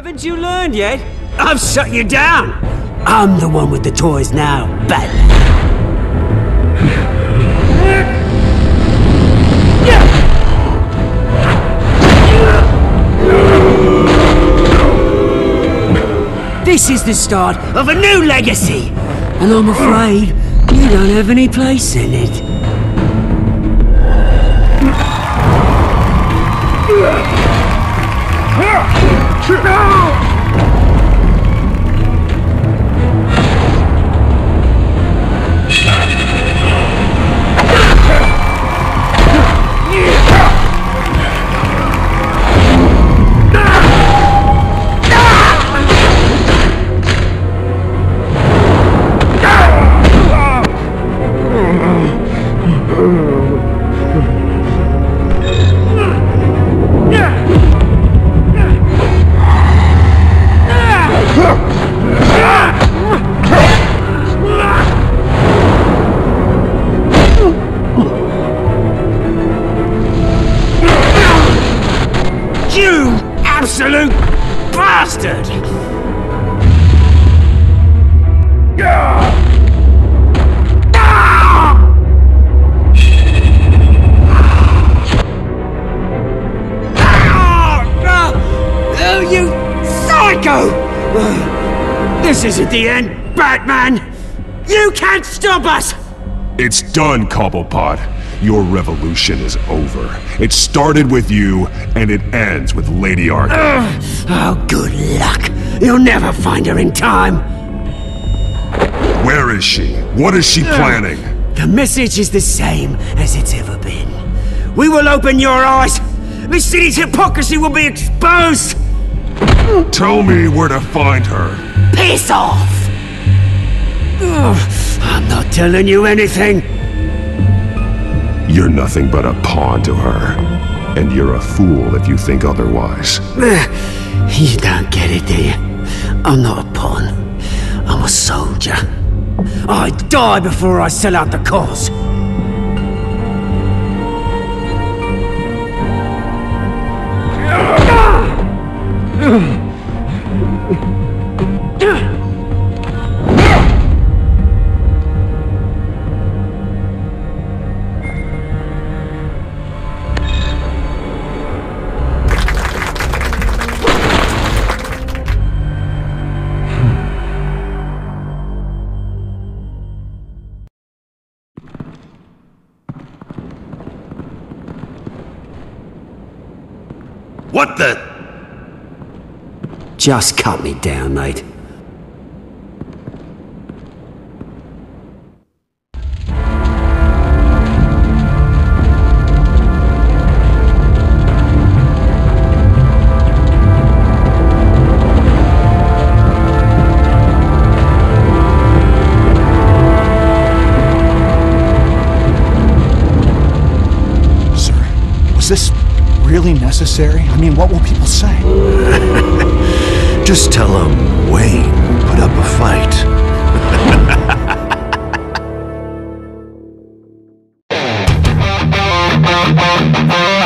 Haven't you learned yet? I've shut you down! I'm the one with the toys now, Batman. This is the start of a new legacy, and I'm afraid you don't have any place in it. You bastard! Oh, you psycho! This isn't the end, Batman! You can't stop us! It's done, Cobblepot. Your revolution is over. It started with you, and it ends with Lady Arkham. Ah, oh, good luck. You'll never find her in time. Where is she? What is she ah, planning? The message is the same as it's ever been. We will open your eyes. The city's hypocrisy will be exposed. Tell me where to find her. Piss off! Ugh, I'm not telling you anything. You're nothing but a pawn to her. And you're a fool if you think otherwise. Eh, you don't get it, do you? I'm not a pawn. I'm a soldier. I'd die before I sell out the cause. What the? Just cut me down, mate. Really necessary? I mean, what will people say? Just tell him Wayne put up a fight.